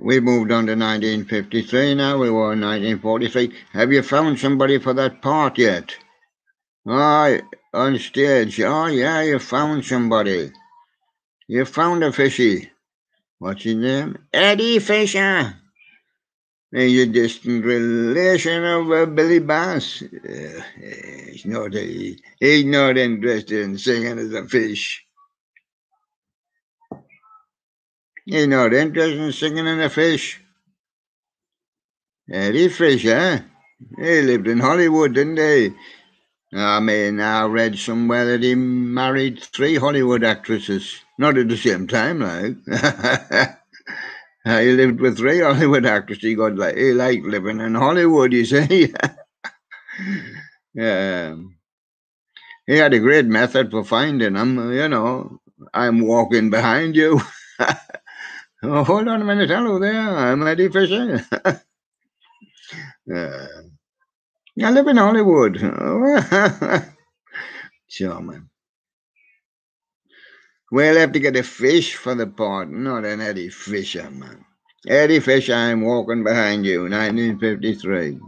We moved on to 1953 now. We were in 1943. Have you found somebody for that part yet? Oh, on stage. Oh, yeah, you found somebody. You found a fishy. What's his name? Eddie Fisher. He's a distant relation of uh, Billy Bass. Uh, he's, not a, he's not interested in singing as a fish. He's not interested in singing in a fish. Eddie Fisher. Eh? He lived in Hollywood, didn't he? I mean, I read somewhere that he married three Hollywood actresses. Not at the same time, like. he lived with three Hollywood actresses. He got like he liked living in Hollywood, you see. yeah. He had a great method for finding them, you know. I'm walking behind you. oh, hold on a minute. Hello there. I'm Eddie Fisher. uh, I live in Hollywood. Charming. We'll have to get a fish for the part, not an Eddie Fisher, man. Eddie Fisher, I'm walking behind you, 1953.